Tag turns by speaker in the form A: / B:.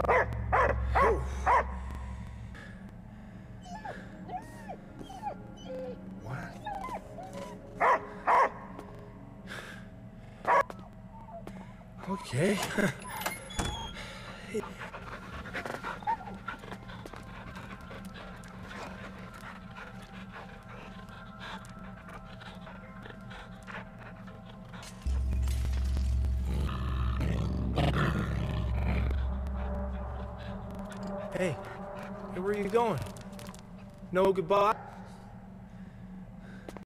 A: Okay. hey, where are you going? No goodbye?